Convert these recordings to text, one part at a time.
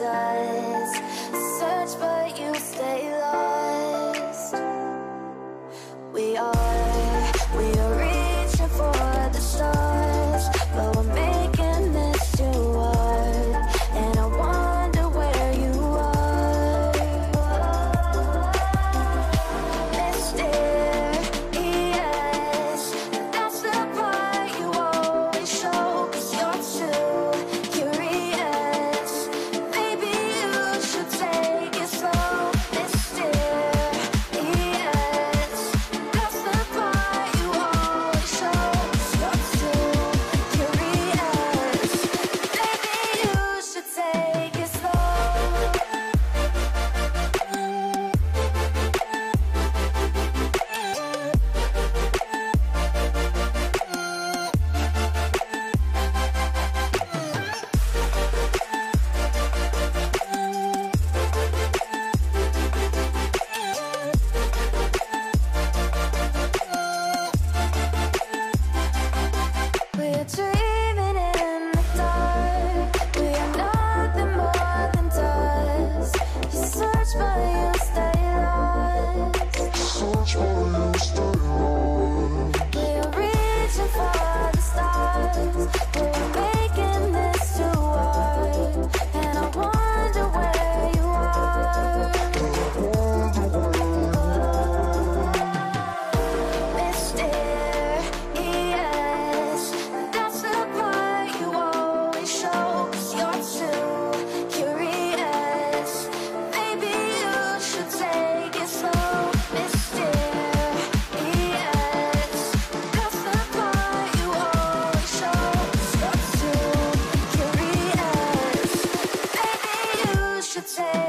done. for but. to say.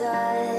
die.